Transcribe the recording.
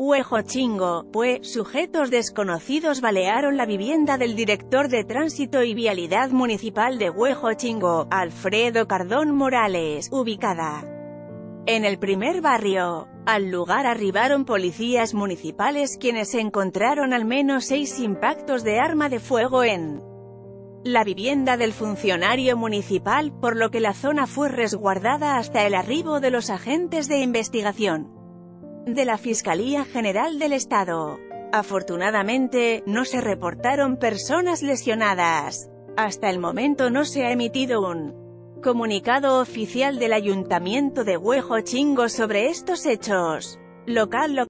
Huejochingo, pues, sujetos desconocidos balearon la vivienda del director de Tránsito y Vialidad Municipal de Huejochingo, Alfredo Cardón Morales, ubicada en el primer barrio. Al lugar arribaron policías municipales quienes encontraron al menos seis impactos de arma de fuego en la vivienda del funcionario municipal, por lo que la zona fue resguardada hasta el arribo de los agentes de investigación de la Fiscalía General del Estado. Afortunadamente, no se reportaron personas lesionadas. Hasta el momento no se ha emitido un comunicado oficial del Ayuntamiento de Huejo Chingo sobre estos hechos. Local